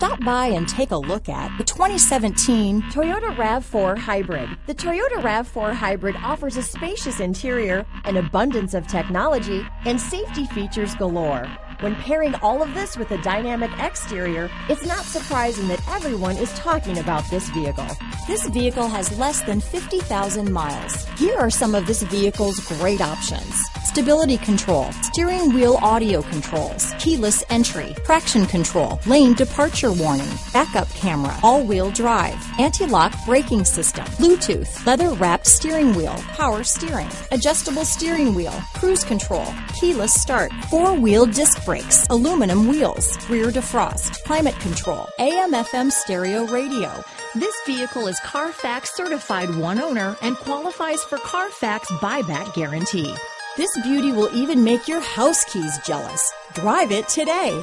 Stop by and take a look at the 2017 Toyota RAV4 Hybrid. The Toyota RAV4 Hybrid offers a spacious interior, an abundance of technology, and safety features galore. When pairing all of this with a dynamic exterior, it's not surprising that everyone is talking about this vehicle. This vehicle has less than 50,000 miles. Here are some of this vehicle's great options. Stability control, steering wheel audio controls, keyless entry, traction control, lane departure warning, backup camera, all-wheel drive, anti-lock braking system, Bluetooth, leather wrapped steering wheel, power steering, adjustable steering wheel, cruise control, keyless start, four-wheel disc brakes, aluminum wheels, rear defrost, climate control, AM FM stereo radio. This vehicle is Carfax certified one owner and qualifies for Carfax buyback guarantee. This beauty will even make your house keys jealous. Drive it today.